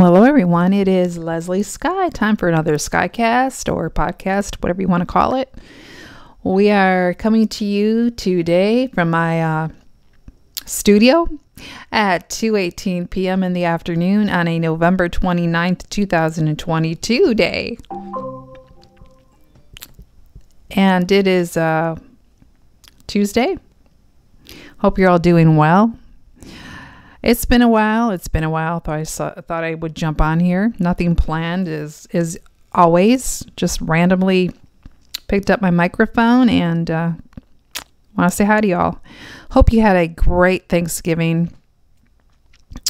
Hello, everyone. It is Leslie Skyy. Time for another Skycast or podcast, whatever you want to call it. We are coming to you today from my uh, studio at 2:18 p.m. in the afternoon on a November 29th, 2022 day. And it is uh, Tuesday. Hope you're all doing well. It's been a while. It's been a while. Thought I saw, thought I would jump on here. Nothing planned is is always just randomly picked up my microphone and uh, want to say hi to y'all. Hope you had a great Thanksgiving,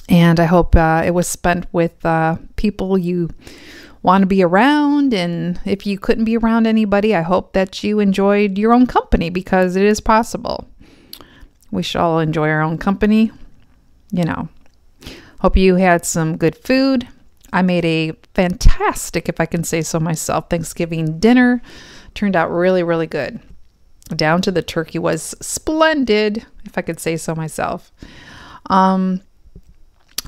and I hope uh, it was spent with uh, people you want to be around. And if you couldn't be around anybody, I hope that you enjoyed your own company because it is possible. We should all enjoy our own company you know, hope you had some good food. I made a fantastic, if I can say so myself, Thanksgiving dinner. Turned out really, really good. Down to the turkey was splendid, if I could say so myself. Um,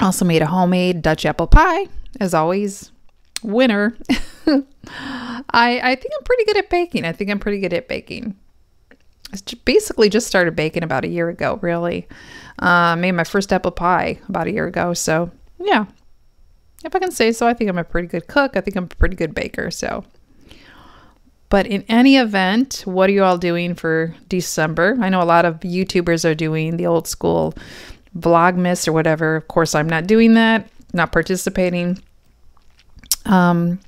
also made a homemade Dutch apple pie, as always. Winner. I I think I'm pretty good at baking. I think I'm pretty good at baking. I basically just started baking about a year ago, really. Uh, made my first apple pie about a year ago. So, yeah, if I can say so, I think I'm a pretty good cook. I think I'm a pretty good baker. So, but in any event, what are you all doing for December? I know a lot of YouTubers are doing the old school Vlogmas or whatever. Of course, I'm not doing that, not participating. Um,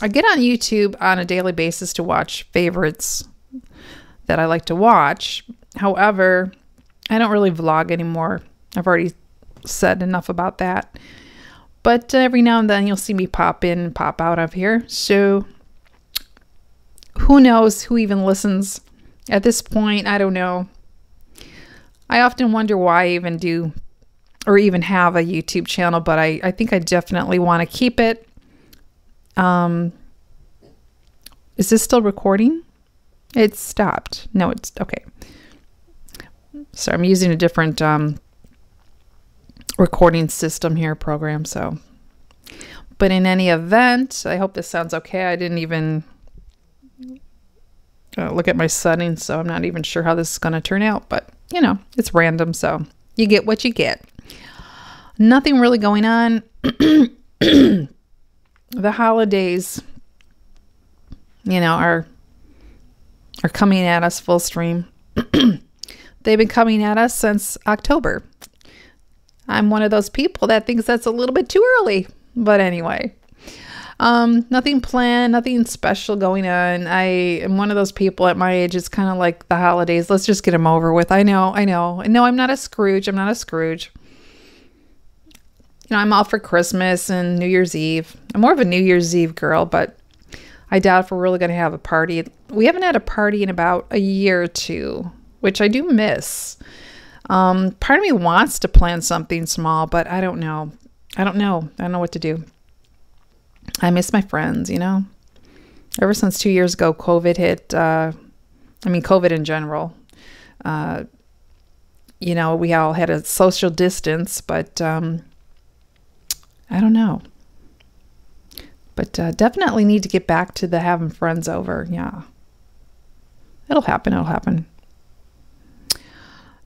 I get on YouTube on a daily basis to watch favorites that I like to watch. However, I don't really vlog anymore. I've already said enough about that. But every now and then you'll see me pop in, and pop out of here. So who knows who even listens at this point? I don't know. I often wonder why I even do or even have a YouTube channel, but I, I think I definitely want to keep it. Um, is this still recording? It stopped. No, it's okay. So I'm using a different um, recording system here program. So, but in any event, I hope this sounds okay. I didn't even uh, look at my settings, so I'm not even sure how this is going to turn out. But you know, it's random, so you get what you get. Nothing really going on. the holidays, you know, are are coming at us full stream. They've been coming at us since October. I'm one of those people that thinks that's a little bit too early. But anyway, um, nothing planned, nothing special going on. I am one of those people at my age, it's kind of like the holidays. Let's just get them over with. I know, I know. No, I'm not a Scrooge. I'm not a Scrooge. You know, I'm all for Christmas and New Year's Eve. I'm more of a New Year's Eve girl, but I doubt if we're really going to have a party. We haven't had a party in about a year or two, which I do miss. Um, part of me wants to plan something small, but I don't know. I don't know. I don't know what to do. I miss my friends, you know? Ever since two years ago, COVID hit, uh, I mean, COVID in general. Uh, you know, we all had a social distance, but um, I don't know. But uh, definitely need to get back to the having friends over. Yeah. It'll happen. It'll happen.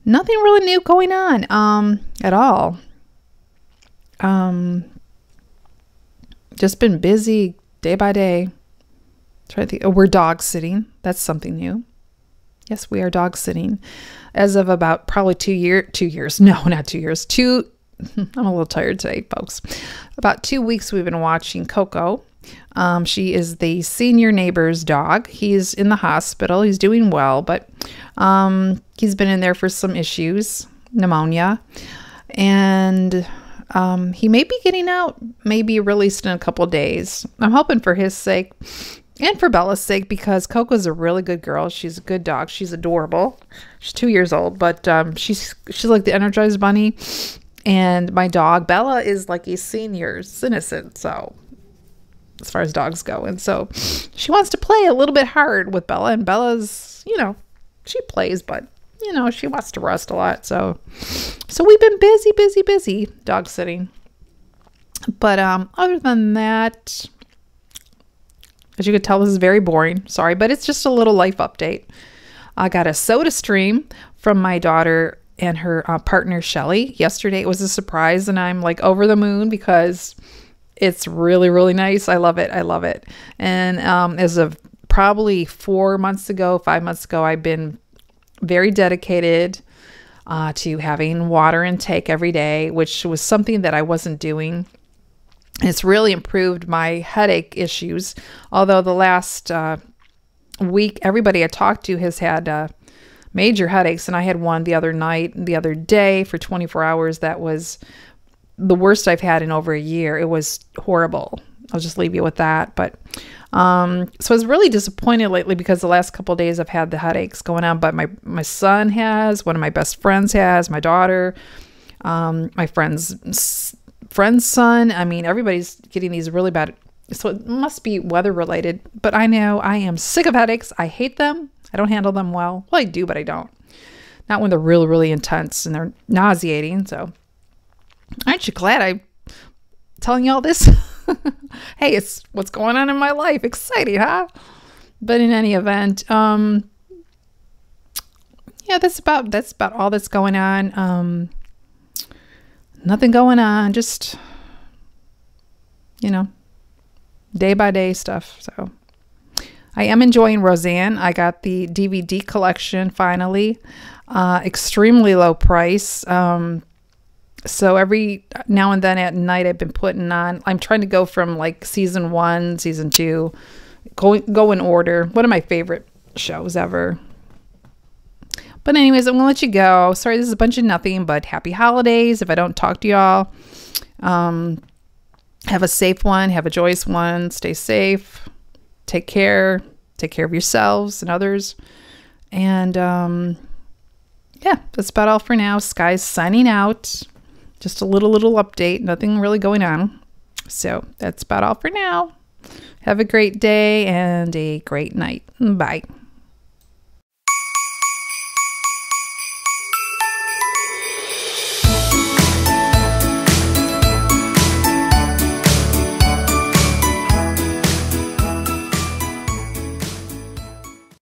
Nothing really new going on um, at all. Um, just been busy day by day. To think. Oh, we're dog sitting. That's something new. Yes, we are dog sitting. As of about probably two year, two years. No, not two years. Two I'm a little tired today, folks. About two weeks we've been watching Coco. Um, she is the senior neighbor's dog. He's in the hospital. He's doing well, but um, he's been in there for some issues, pneumonia, and um, he may be getting out, maybe released in a couple days. I'm hoping for his sake and for Bella's sake because Coco's a really good girl. She's a good dog. She's adorable. She's two years old, but um, she's she's like the Energizer Bunny. And my dog, Bella, is like a senior citizen. So, as far as dogs go. And so she wants to play a little bit hard with Bella. And Bella's, you know, she plays, but, you know, she wants to rest a lot. So, so we've been busy, busy, busy dog sitting. But um, other than that, as you could tell, this is very boring. Sorry, but it's just a little life update. I got a SodaStream from my daughter and her uh, partner Shelly. Yesterday it was a surprise, and I'm like over the moon because it's really, really nice. I love it. I love it. And um, as of probably four months ago, five months ago, I've been very dedicated uh, to having water intake every day, which was something that I wasn't doing. It's really improved my headache issues. Although the last uh, week, everybody I talked to has had uh, major headaches, and I had one the other night, the other day for 24 hours. That was the worst I've had in over a year. It was horrible. I'll just leave you with that. But um, so I was really disappointed lately because the last couple days I've had the headaches going on. But my my son has, one of my best friends has, my daughter, um, my friend's friend's son. I mean, everybody's getting these really bad. So it must be weather related. But I know I am sick of headaches. I hate them. I don't handle them well. Well, I do, but I don't. Not when they're really, really intense and they're nauseating. So aren't you glad I'm telling you all this? hey, it's what's going on in my life. Exciting, huh? But in any event, um, yeah, that's about that's about all that's going on. Um, nothing going on. Just you know, day by day stuff. So I am enjoying Roseanne. I got the DVD collection finally. Uh, extremely low price. Um, so every now and then at night I've been putting on I'm trying to go from like season 1, season 2, go go in order. One of my favorite shows ever. But anyways, I'm going to let you go. Sorry this is a bunch of nothing, but happy holidays if I don't talk to y'all. Um have a safe one, have a joyous one, stay safe. Take care. Take care of yourselves and others. And um yeah, that's about all for now. Skyy's signing out. Just a little, little update. Nothing really going on. So that's about all for now. Have a great day and a great night. Bye.